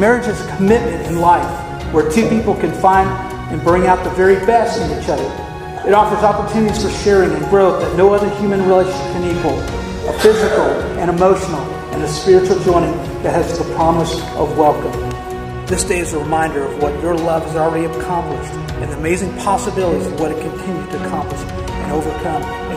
marriage is a commitment in life where two people can find and bring out the very best in each other. It offers opportunities for sharing and growth that no other human relationship can equal. A physical and emotional and a spiritual joining that has the promise of welcome. This day is a reminder of what your love has already accomplished and the amazing possibilities of what it continues to accomplish and overcome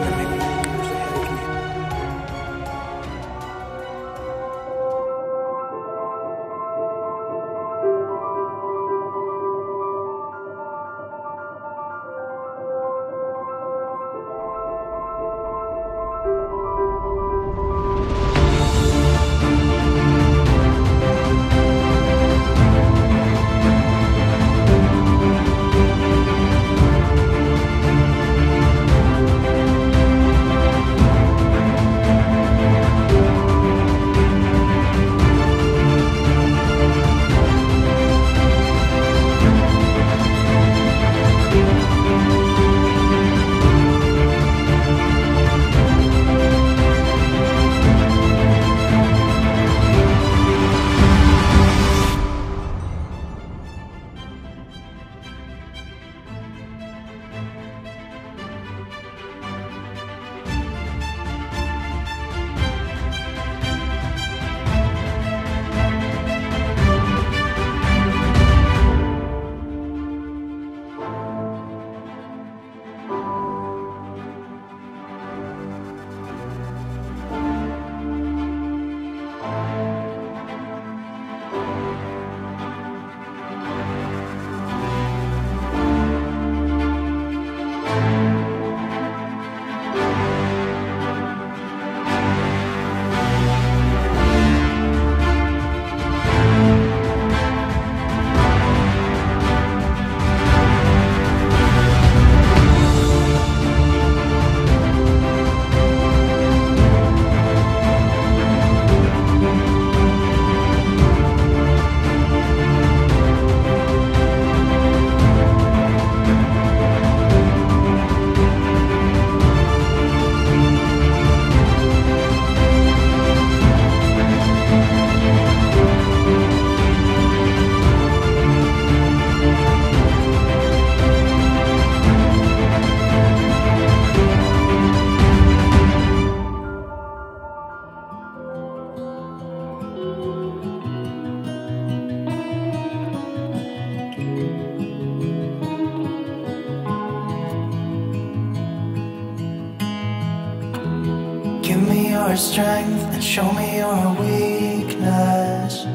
your strength and show me your weakness.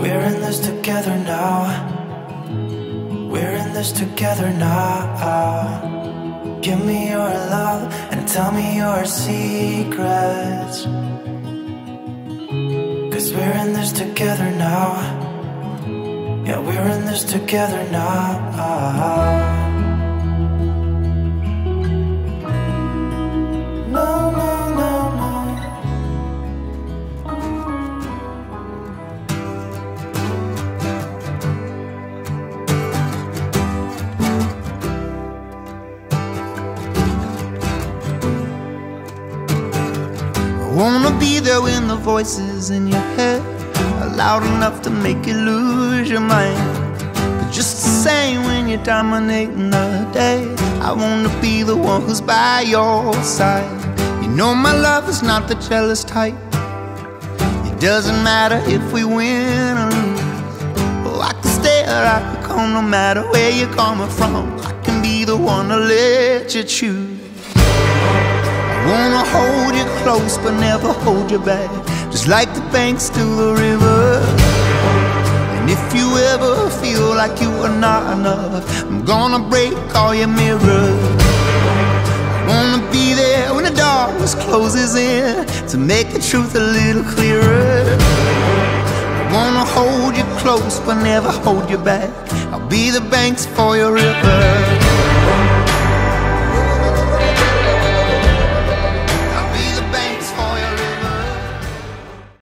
We're in this together now. We're in this together now. Give me your love and tell me your secrets. Cause we're in this together now. Yeah, we're in this together now. Wanna be there when the voices in your head are loud enough to make you lose your mind. But just the same when you're dominating the day, I wanna be the one who's by your side. You know my love is not the jealous type. It doesn't matter if we win or lose. Oh, I can stay or I can come no matter where you're coming from. I can be the one to let you choose. Wanna hold you close but never hold you back. Just like the banks to the river. And if you ever feel like you are not enough I'm gonna break all your mirrors. I wanna be there when the darkness closes in To make the truth a little clearer. I wanna hold you close but never hold you back. I'll be the banks for your river